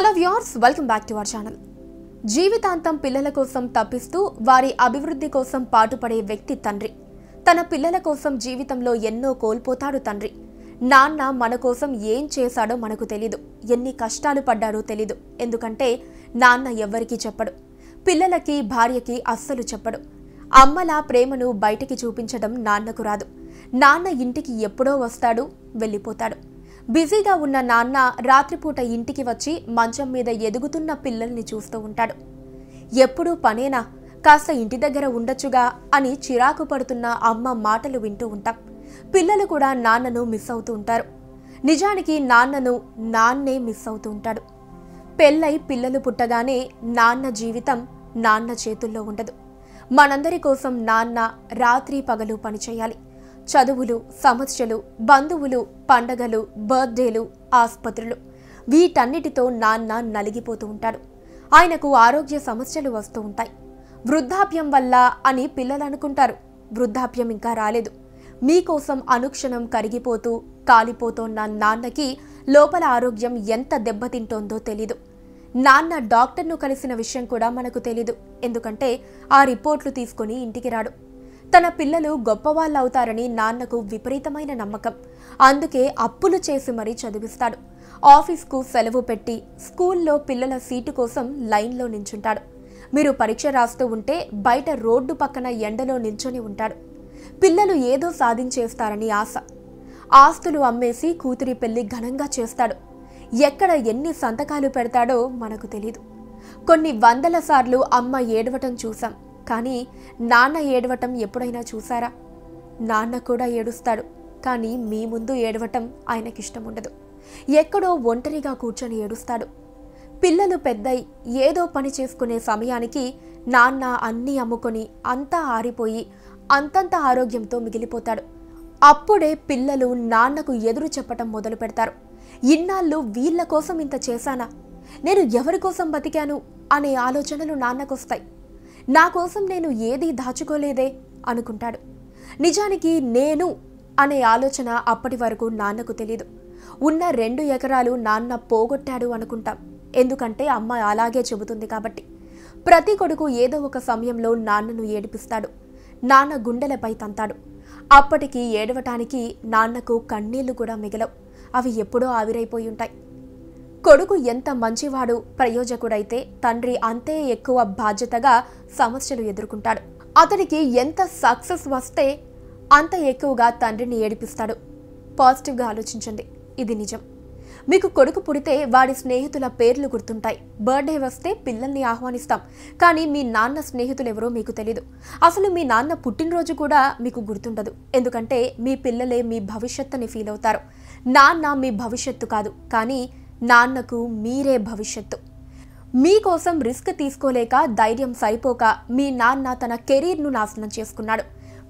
Hello viewers welcome back to our channel. జీవితాంతం పిల్లల కోసం తప్పిస్తూ వారి అభివృద్ధి కోసం పాటుపడే వ్యక్తి తండ్రి. తన పిల్లల కోసం జీవితంలో ఎన్నో కోల్పోతాడు తండ్రి. నాన్న మన కోసం ఏం చేశాడో మనకు తెలీదు. ఎన్ని కష్టాలు పడ్డాడో తెలీదు. ఎందుకంటే నాన్న ఎవ్వరికీ చెప్పడు. పిల్లలకి భార్యకి అస్సలు చెప్పడు. అమ్మలా ప్రేమను బయటికి చూపించడం నాన్నకు రాదు. నాన్న ఇంటికి ఎప్పుడో వస్తాడు వెళ్ళిపోతాడు. బిజీగా ఉన్న నాన్న రాత్రిపూట ఇంటికి వచ్చి మంచం మీద ఎదుగుతున్న పిల్లల్ని చూస్తూ ఉంటాడు. ఎప్పుడూ పనేనా? కాస్త ఇంటి దగ్గర ఉండొచ్చుగా అని చిరాకు పడుతున్న అమ్మ మాటలు వింటూ ఉంటాం. పిల్లలు కూడా నాన్నను మిస్ అవుతూ ఉంటారు. నిజానికి నాన్నను నాన్నే మిస్ అవుతూ ఉంటాడు. పెళ్ళై పిల్లలు పుట్టగానే నాన్న జీవితం నాన్న చేతుల్లో ఉండదు. మనందరి కోసం నాన్న రాత్రి పగలు పనిచేయాలి. చదువులు సమస్యలు బంధువులు పండగలు బర్త్డేలు ఆసుపత్రులు. వీటన్నిటితో నాన్న నలిగిపోతూ ఉంటాడు. ఆయనకు ఆరోగ్య సమస్యలు వస్తూ ఉంటాయి. వృద్ధాప్యం వల్ల అని పిల్లలు అనుకుంటారు వృద్ధాప్యం ఇంకా రాలేదు. మీకోసం అనుక్షణం కరిగిపోతూ కాలిపోతున్న నాన్నకి లోపల ఆరోగ్యం ఎంత దెబ్బతింటోందో తెలీదు. నాన్న డాక్టర్ను కలిసిన విషయం కూడా మనకు తెలీదు. ఎందుకంటే ఆ రిపోర్ట్లు తీసుకొని ఇంటికి రాడు. తన పిల్లలు గొప్పవాళ్ళవుతారని నాన్నకు విపరీతమైన నమ్మకం. అందుకే అప్పులు చేసి మరీ చదివిస్తాడు. ఆఫీస్కు సెలవు పెట్టి స్కూల్లో పిల్లల సీటు కోసం లైన్లో నించుంటాడు. మీరు పరీక్ష రాస్తూ ఉంటే బయట రోడ్డు పక్కన ఎండలో నిల్చొని ఉంటాడు. పిల్లలు ఏదో సాధించేస్తారని ఆశ. ఆస్తులు అమ్మేసి కూతురి పెళ్ళి ఘనంగా చేస్తాడు. ఎక్కడ ఎన్ని సంతకాలు పెడతాడో మనకు తెలీదు. కొన్ని వందల సార్లు అమ్మ ఏడవటం చూశాం. కానీ నాన్న ఏడవటం ఎప్పుడైనా చూసారా నాన్న కూడా ఏడుస్తాడు కానీ మీ ముందు ఏడవటం ఆయనకిష్టం ఉండదు ఎక్కడో ఒంటరిగా కూర్చొని ఏడుస్తాడు. పిల్లలు పెద్దై ఏదో పని చేసుకునే సమయానికి నాన్న అన్నీ అమ్ముకొని అంతా ఆరిపోయి అంతంత ఆరోగ్యంతో మిగిలిపోతాడు. అప్పుడే పిల్లలు నాన్నకు ఎదురు చెప్పటం మొదలు పెడతారు. ఇన్నాళ్ళు వీళ్ళ కోసం ఇంత చేశానా? నేను ఎవరి కోసం బతికాను? అనే ఆలోచనలు నాన్నకొస్తాయి. నా కోసం నేను ఏదీ దాచుకోలేదే అనుకుంటాడు. నిజానికి నేను అనే ఆలోచన అప్పటి వరకు నాన్నకు తెలీదు. ఉన్న రెండు ఎకరాలు నాన్న పోగొట్టాడు అనుకుంటాం. ఎందుకంటే అమ్మ అలాగే చెబుతుంది కాబట్టి. ప్రతి కొడుకు ఏదో ఒక సమయంలో నాన్నను ఏడిపిస్తాడు. నాన్న గుండెలపై తంతాడు. అప్పటికి ఏడవటానికి నాన్నకు కన్నీళ్ళు కూడా మిగలవు. అవి ఎప్పుడో ఆవిరైపోయి ఉంటాయి. కొడుకు ఎంత మంచివాడు? ప్రయోజకుడైతే తండ్రి అంతే ఎక్కువ బాధ్యతగా సమస్యలు ఎదుర్కొంటాడు. అతనికి ఎంత సక్సెస్ వస్తే అంత ఎక్కువగా తండ్రిని ఏడిపిస్తాడు. పాజిటివ్గా ఆలోచించండి. ఇది నిజం. మీకు కొడుకు పుడితే వాడి స్నేహితుల పేర్లు గుర్తుంటాయి. బర్త్డే వస్తే పిల్లల్ని ఆహ్వానిస్తాం. కానీ మీ నాన్న స్నేహితులు ఎవరో మీకు తెలీదు. అసలు మీ నాన్న పుట్టినరోజు కూడా మీకు గుర్తుండదు. ఎందుకంటే మీ పిల్లలే మీ భవిష్యత్తుని ఫీల్ అవుతారు. నాన్న మీ భవిష్యత్తు కాదు. కానీ నాన్నకు మీరే భవిష్యత్తు. మీకోసం రిస్క్ తీసుకోలేక ధైర్యం సరిపోక మీ నాన్న తన కెరీర్ను నాశనం చేసుకున్నాడు.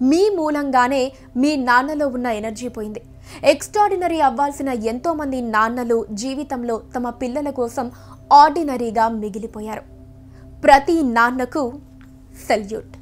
మీ మూలంగానే మీ నాన్నలో ఉన్న ఎనర్జీ పోయింది. ఎక్స్ట్రాడినరీ అవ్వాల్సిన ఎంతోమంది నాన్నలు జీవితంలో తమ పిల్లల కోసం ఆర్డినరీగా మిగిలిపోయారు. ప్రతి నాన్నకు సెల్యూట్.